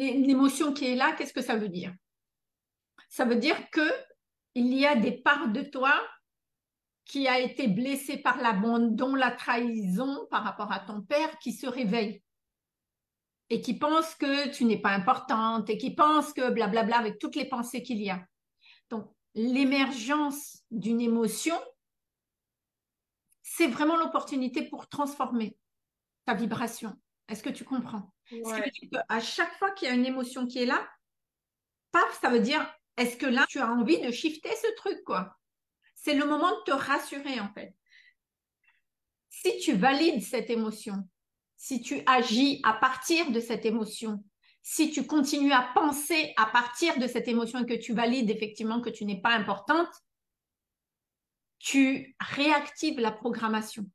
une, émotion qui est là, qu'est-ce que ça veut dire? Ça veut dire que il y a des parts de toi qui a été blessée par l'abandon, la trahison par rapport à ton père, qui se réveille et qui pense que tu n'es pas importante et qui pense que blablabla avec toutes les pensées qu'il y a. Donc, l'émergence d'une émotion, c'est vraiment l'opportunité pour transformer ta vibration. Est-ce que tu comprends? À chaque fois qu'il y a une émotion qui est là, paf, ça veut dire, est-ce que là, tu as envie de shifter ce truc, quoi? C'est le moment de te rassurer, en fait. Si tu valides cette émotion, si tu agis à partir de cette émotion, si tu continues à penser à partir de cette émotion et que tu valides effectivement que tu n'es pas importante, tu réactives la programmation.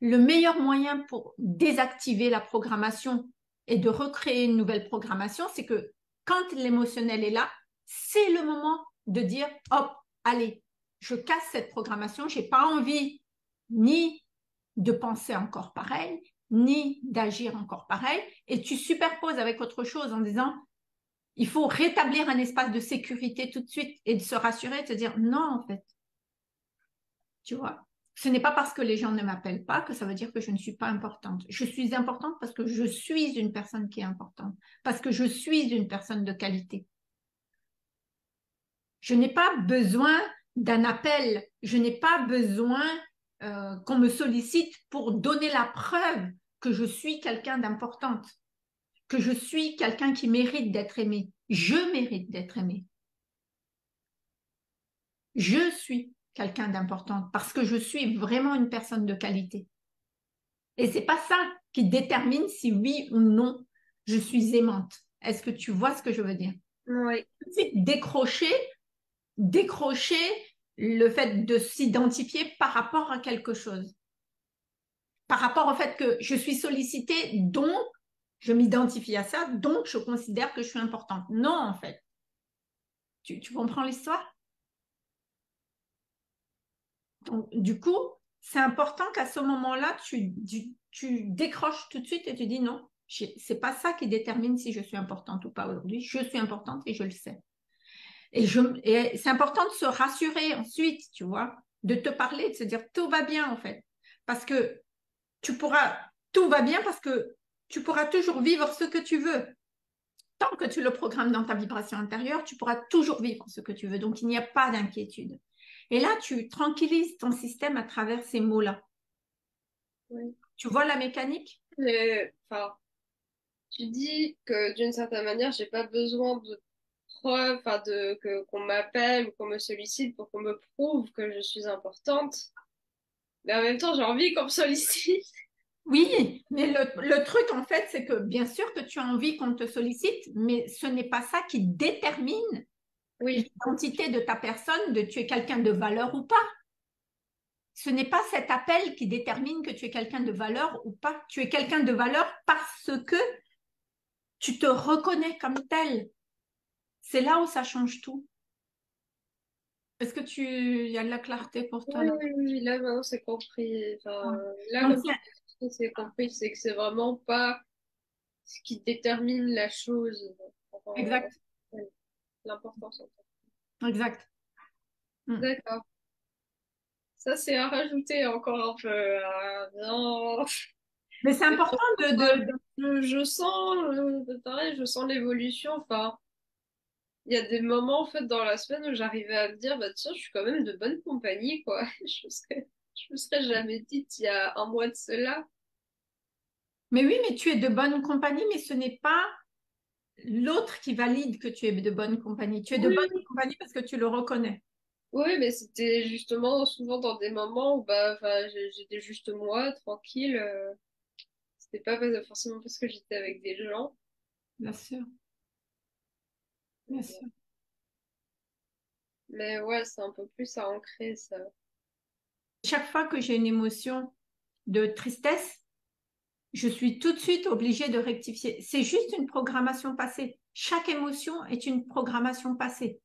Le meilleur moyen pour désactiver la programmation et de recréer une nouvelle programmation, c'est que quand l'émotionnel est là, c'est le moment de dire hop, allez, je casse cette programmation, j'ai pas envie ni de penser encore pareil, ni d'agir encore pareil, et tu superposes avec autre chose en disant, il faut rétablir un espace de sécurité tout de suite et de se rassurer, de se dire, non, en fait, tu vois, ce n'est pas parce que les gens ne m'appellent pas que ça veut dire que je ne suis pas importante. Je suis importante parce que je suis une personne qui est importante, parce que je suis une personne de qualité. Je n'ai pas besoin d'un appel, je n'ai pas besoin euh, qu'on me sollicite pour donner la preuve que je suis quelqu'un d'importante, que je suis quelqu'un qui mérite d'être aimé. Je mérite d'être aimé. Je suis quelqu'un d'important parce que je suis vraiment une personne de qualité. Et c'est pas ça qui détermine si oui ou non je suis aimante. Est-ce que tu vois ce que je veux dire? Oui. Décrocher, décrocher le fait de s'identifier par rapport à quelque chose. Par rapport au fait que je suis sollicitée, donc je m'identifie à ça, donc je considère que je suis importante. Non, en fait. Tu, comprends l'histoire? Du coup, c'est important qu'à ce moment-là, tu, décroches tout de suite et tu dis non, c'est pas ça qui détermine si je suis importante ou pas aujourd'hui. Je suis importante et je le sais. Et, c'est important de se rassurer ensuite, tu vois, de te parler, de se dire tout va bien en fait. Parce que tu pourras, tout va bien parce que tu pourras toujours vivre ce que tu veux. Tant que tu le programmes dans ta vibration intérieure, tu pourras toujours vivre ce que tu veux. Donc il n'y a pas d'inquiétude. Et là, tu tranquillises ton système à travers ces mots-là. Tu vois la mécanique? Enfin, tu dis que d'une certaine manière, j'ai pas besoin de preuve, enfin de que qu'on m'appelle ou qu'on me sollicite pour qu'on me prouve que je suis importante. Mais en même temps, j'ai envie qu'on me sollicite. Oui, mais le, le truc en fait, c'est que bien sûr que tu as envie qu'on te sollicite, mais ce n'est pas ça qui détermine l'identité de ta personne, de tu es quelqu'un de valeur ou pas. Ce n'est pas cet appel qui détermine que tu es quelqu'un de valeur ou pas. Tu es quelqu'un de valeur parce que tu te reconnais comme tel. C'est là où ça change tout. Est-ce que tu il y a de la clarté pour toi Oui, oui, oui, là maintenant c'est compris. Enfin, là, c'est compris, c'est que c'est vraiment pas ce qui détermine la chose. exact. L'importance en Exact. Mm. D'accord. Ça, c'est à rajouter encore un peu. Hein, non. Mais c'est important de, de... Je, sens, je sens l'évolution. Enfin, il y a des moments en fait dans la semaine où j'arrivais à me dire bah tiens je suis quand même de bonne compagnie quoi je me serais, je me serais jamais dit il y a un mois de cela mais oui mais tu es de bonne compagnie mais ce n'est pas l'autre qui valide que tu es de bonne compagnie. Tu es de bonne compagnie parce que tu le reconnais. Oui mais c'était justement souvent dans des moments où bah j'étais juste moi tranquille euh, c'était pas forcément parce que j'étais avec des gens. Bien sûr. Bien sûr. Mais ouais, c'est un peu plus à ancrer ça. Chaque fois que j'ai une émotion de tristesse, je suis tout de suite obligée de rectifier. C'est juste une programmation passée. Chaque émotion est une programmation passée.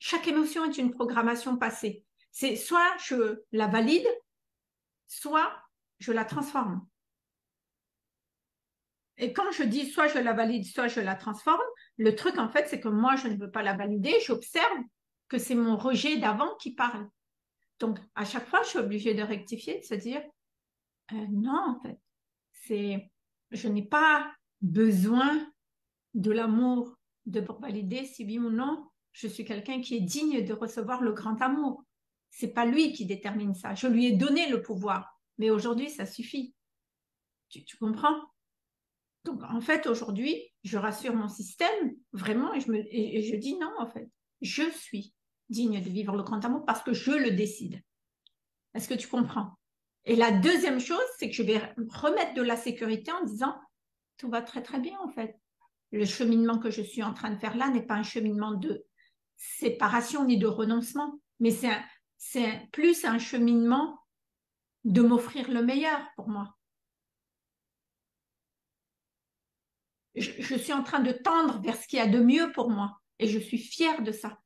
Chaque émotion est une programmation passée. C'est soit je la valide, soit je la transforme. et quand je dis soit je la valide, soit je la transforme, le truc en fait, c'est que moi, je ne veux pas la valider, j'observe que c'est mon rejet d'avant qui parle. Donc, à chaque fois, je suis obligée de rectifier, de se dire, euh, non, en fait, c'est, je n'ai pas besoin de l'amour de pour valider si oui ou non, je suis quelqu'un qui est digne de recevoir le grand amour. C'est pas lui qui détermine ça. Je lui ai donné le pouvoir, mais aujourd'hui, ça suffit. Tu, comprends? Donc, en fait, aujourd'hui, je rassure mon système vraiment et je, me, et je dis non, en fait, je suis digne de vivre le grand amour parce que je le décide. Est-ce que tu comprends? Et la deuxième chose, c'est que je vais remettre de la sécurité en disant tout va très très bien en fait. Le cheminement que je suis en train de faire là n'est pas un cheminement de séparation ni de renoncement, mais c'est plus un cheminement de m'offrir le meilleur pour moi. je, suis en train de tendre vers ce qu'il y a de mieux pour moi et je suis fière de ça.